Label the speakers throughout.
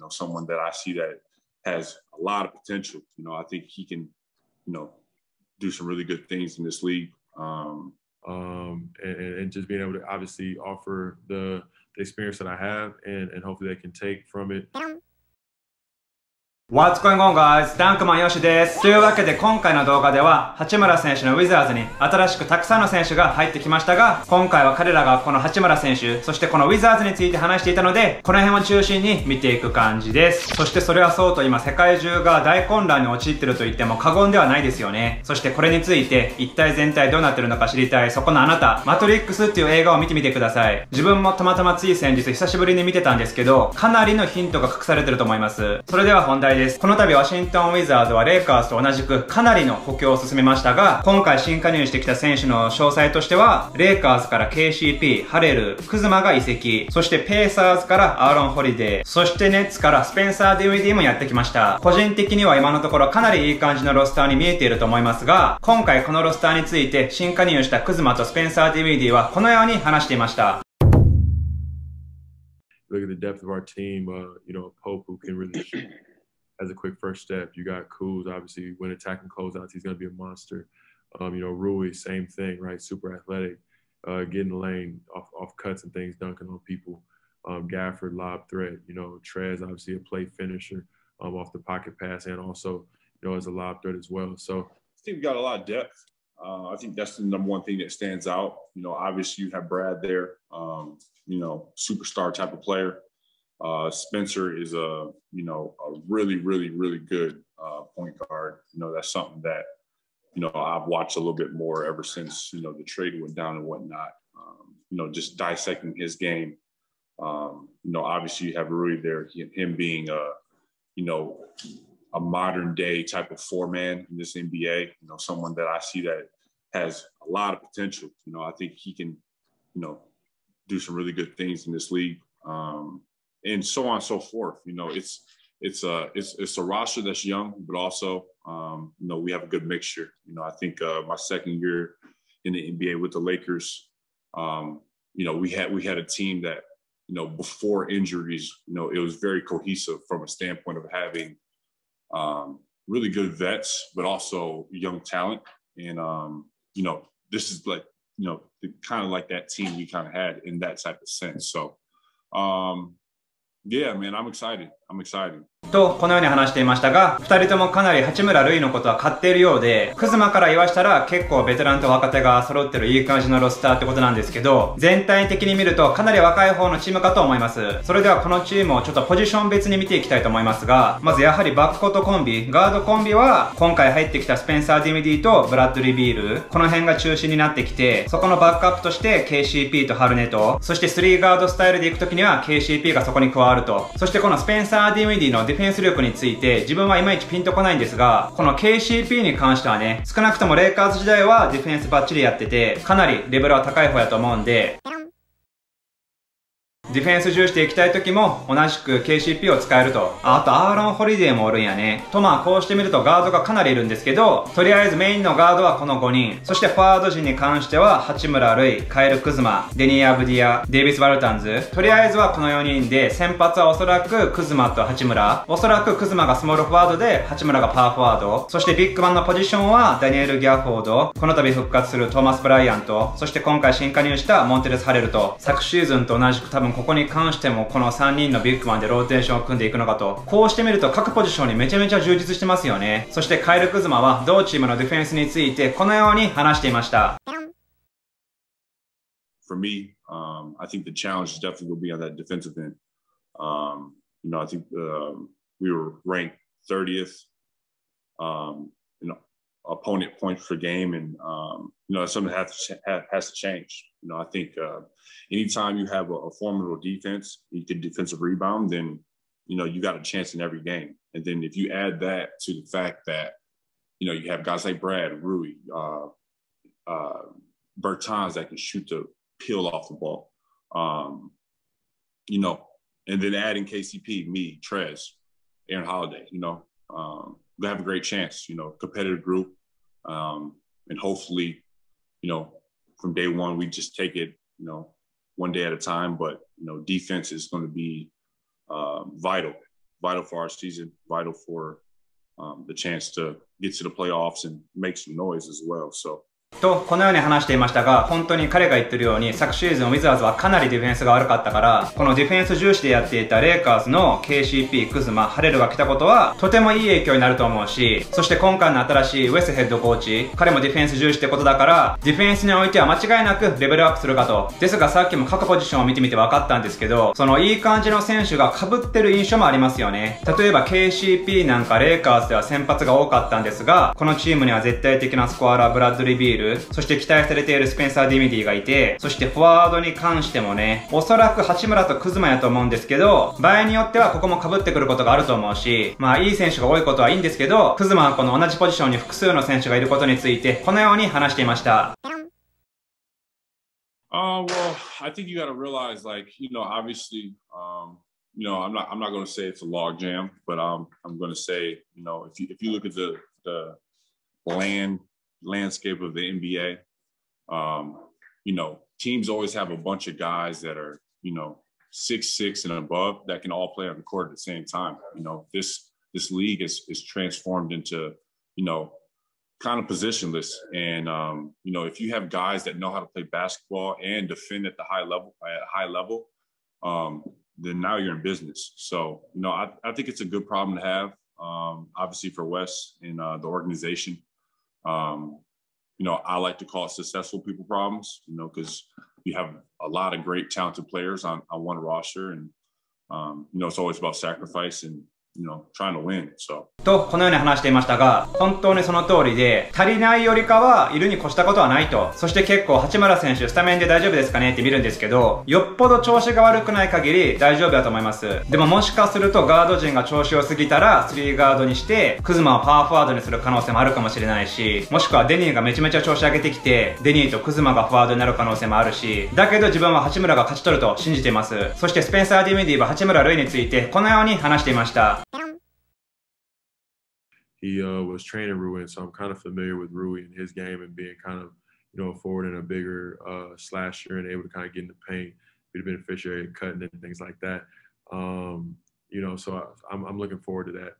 Speaker 1: You know, someone that I see that has a lot of potential. You know, I think he can, you know, do some really good things in this league. Um,
Speaker 2: um, and, and, just being able to obviously offer the, the experience that I have and, and hopefully they can take from it
Speaker 3: What's going on guys? ダンクマンヨシです。というわけで今回の動画では、八村選手のウィザーズに新しくたくさんの選手が入ってきましたが、今回は彼らがこの八村選手、そしてこのウィザーズについて話していたので、この辺を中心に見ていく感じです。そしてそれはそうと今世界中が大混乱に陥ってると言っても過言ではないですよね。そしてこれについて一体全体どうなってるのか知りたいそこのあなた、マトリックスっていう映画を見てみてください。自分もたまたまつい先日久しぶりに見てたんですけど、かなりのヒントが隠されてると思います。それでは本題です。ですこの度ワシントンウィザーズはレイカーズと同じくかなりの補強を進めましたが、今回新加入してきた選手の詳細としては、レイカーズから KCP、ハレル、クズマが移籍、そしてペーサーズからアーロン・ホリデー、そしてネッツからスペンサー・ディンウィディもやってきました。個人的には今のところかなりいい感じのロスターに見えていると思いますが、今回このロスターについて新加入したクズマとスペンサー・ディンウィディはこのように話していました。
Speaker 2: Look at the depth of our team, uh, you know, Pope who can really as a quick first step. You got Kuz, obviously, when attacking closeouts, he's going to be a monster. Um, you know, Rui, same thing, right? Super athletic, uh, getting lane off, off cuts and things, dunking on people. Um, Gafford, lob threat. You know, Trez, obviously, a play finisher um, off the pocket pass and also, you know, as a lob threat as well. So
Speaker 1: I think we got a lot of depth. Uh, I think that's the number one thing that stands out. You know, obviously you have Brad there, um, you know, superstar type of player. Uh, Spencer is a you know a really really really good uh, point guard. You know that's something that you know I've watched a little bit more ever since you know the trade went down and whatnot. Um, you know just dissecting his game. Um, you know obviously you have Rui there, him being a you know a modern day type of four man in this NBA. You know someone that I see that has a lot of potential. You know I think he can you know do some really good things in this league. Um, and so on and so forth. You know, it's it's a it's it's a roster that's young, but also um, you know we have a good mixture. You know, I think uh, my second year in the NBA with the Lakers, um, you know, we had we had a team that you know before injuries, you know, it was very cohesive from a standpoint of having um, really good vets, but also young talent. And um, you know, this is like you know kind of like that team we kind of had in that type of sense. So um, Yeah, man, I'm excited. I'm excited.
Speaker 3: と、このように話していましたが、二人ともかなり八村塁のことは買っているようで、クズマから言わしたら結構ベテランと若手が揃ってるいい感じのロスターってことなんですけど、全体的に見るとかなり若い方のチームかと思います。それではこのチームをちょっとポジション別に見ていきたいと思いますが、まずやはりバックコートコンビ、ガードコンビは、今回入ってきたスペンサー・ディンウィディとブラッドリー・ビール、この辺が中心になってきて、そこのバックアップとして KCP とハウル・ネト、そして3ガードスタイルで行くときには KCP がそこに加わると、そしてこのスペンサー・ディンウィディのディフェンス力について、自分はいまいちピンとこないんですが、この KCP に関してはね、少なくともレイカーズ時代はディフェンスバッチリやってて、かなりレベルは高い方やと思うんで、ディフェンス重視していきたい時も同じく KCP を使えると。あとアーロン・ホリデーもおるんやね。とまあこうしてみるとガードがかなりいるんですけど、とりあえずメインのガードはこの5人。そしてフォワード陣に関しては八村塁、カイル・クズマ、デニー・アブディア、デイビス・バルタンズ。とりあえずはこの4人で、先発はおそらくクズマと八村。おそらくクズマがスモールフォワードで、八村がパワーフォワード。そしてビッグマンのポジションはダニエル・ギャフォード。この度復活するトーマス・ブライアント。そして今回新加入したモンテレス・ハレルと。昨シーズンと同じく多分ここに関してもこの3人のビッグマンでローテーションを組んでいくのかと、こうしてみると各ポジションにめちゃめちゃ充実してますよね。そしてカイル・クズマは同チームのディフェンスについてこのように話していました。
Speaker 1: For me, um, I think the challenge is definitely going to be on that defensive end. Um, you know, I think uh, we were ranked 30th. Um, you know, opponent points per game, and um, you know, something has to, has to change. You know, I think uh, anytime you have a, a, formidable defense, you get defensive rebound, then you know you got a chance in every game. And then if you add that to the fact that you know you have guys like Brad, Rui, uh, uh, Bertans that can shoot the peel off the ball, um, you know, and then adding KCP, me, Trez, Aaron Holiday, you know, um, they have a great chance. You know, competitive group, um, and hopefully, you know, from day one we just take it, you know, one day at a time. But you know, defense is going to be uh, vital vital for our season, vital for um, the chance to get to the playoffs and make some noise as well. So
Speaker 3: と、このように話していましたが、本当に彼が言ってるように、昨シーズンウィザーズはかなりディフェンスが悪かったから、このディフェンス重視でやっていたレイカーズの KCP、クズマ、ハレルが来たことは、とてもいい影響になると思うし、そして今回の新しいウェスヘッドコーチ、彼もディフェンス重視ってことだから、ディフェンスにおいては間違いなくレベルアップするかと。ですがさっきも各ポジションを見てみて分かったんですけど、そのいい感じの選手が被ってる印象もありますよね。例えば KCP なんかレイカーズでは先発が多かったんですが、このチームには絶対的なスコアラーブラッドリビール、そして期待待されているスペンサー・ディミディがいて、そしてフォワードに関してもね、おそらく八村とクズマやと思うんですけど、場合によってはここも被ってくることがあると思うし、まあいい選手が多いことはいいんですけど、クズマはこの同じポジションに複数の選手がいることについて、このように話していました。
Speaker 1: Uh, well, I think you got to realize, like, you know, obviously, um, you know, I'm not, I'm not going to say it's a log jam, but um, I'm going to say, you know, if you, if you look at the, the land landscape of the NBA, Um, you know, teams always have a bunch of guys that are, you know, six six and above that can all play on the court at the same time. You know, this this league is is transformed into, you know, kind of positionless. And um, you know, if you have guys that know how to play basketball and defend at the high level at high level, um, then now you're in business. So, you know, I, I think it's a good problem to have. Um, obviously for Wes and uh, the organization. Um, you know, I like to call successful people problems, you know, because you have a lot of great talented players on, on one roster and, um, you know, it's always about sacrifice and, you know, trying to win. So.
Speaker 3: と、このように話していましたが、本当にその通りで、足りないよりかは、いるに越したことはないと。そして結構、八村選手、スタメンで大丈夫ですかね？って見るんですけど、よっぽど調子が悪くない限り、大丈夫だと思います。でももしかすると、ガード陣が調子良すぎたら、スリーガードにして、クズマをパワーフォワードにする可能性もあるかもしれないし、もしくはデニーがめちゃめちゃ調子上げてきて、デニーとクズマがフォワードになる可能性もあるし、だけど自分は八村が勝ち取ると信じています。そしてスペンサー・ディミディは八村塁について、このように話していました。
Speaker 2: He uh, was training Rui, and so I'm kind of familiar with Rui and his game and being kind of, you know, forward and a bigger uh, slasher and able to kind of get in the paint, be the beneficiary of cutting and things like that. Um, you know, so I, am I'm, I'm looking forward to that.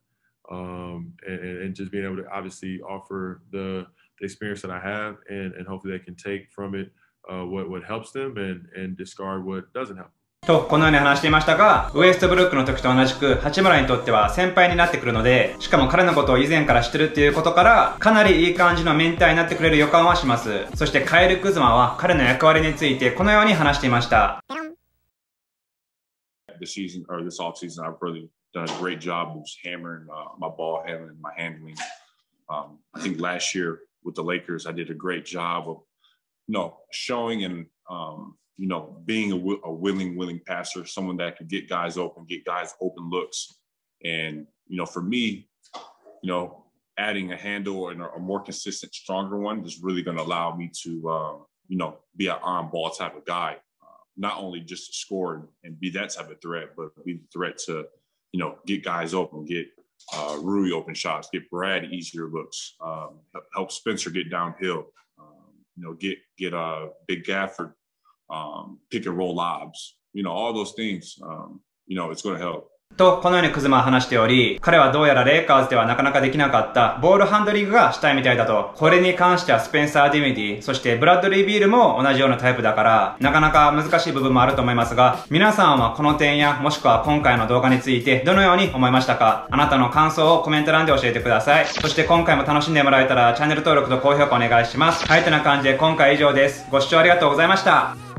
Speaker 2: Um, and, and, just being able to obviously offer the, the experience that I have and, and hopefully they can take from it uh, what, what helps them and, and discard what doesn't help.
Speaker 3: と、このように話していましたが、ウエストブルックの時と同じく、八村にとっては先輩になってくるので、しかも彼のことを以前から知ってるっていうことから、かなりいい感じのメンターになってくれる予感はします。そしてカエル・クズマは彼の役割についてこのように話していました。
Speaker 1: The season or this off season, I've really done a great job of hammering uh, my ball handling, my handling. Um, I think last year with the Lakers, I did a great job of, you know, showing and um, you know, being a, a willing, willing passer, someone that could get guys open, get guys open looks. And, you know, for me, you know, adding a handle and a, more consistent, stronger one is really going to allow me to, uh, you know, be an on ball type of guy, uh, not only just to score and be that type of threat, but be the threat to, you know, get guys open, get uh, Rui open shots, get Brad easier looks, um, help Spencer get downhill, um, you know, get get uh, Big Gafford um, pick and roll lobs, you know, all those things, um, you know, it's going to help.
Speaker 3: と、このようにクズマは話しており、彼はどうやらレイカーズではなかなかできなかったボールハンドリングがしたいみたいだと。これに関してはスペンサー・ディミディ、そしてブラッドリー・ビールも同じようなタイプだから、なかなか難しい部分もあると思いますが、皆さんはこの点や、もしくは今回の動画についてどのように思いましたか？あなたの感想をコメント欄で教えてください。そして今回も楽しんでもらえたらチャンネル登録と高評価お願いします。はい、てな感じで今回以上です。ご視聴ありがとうございました。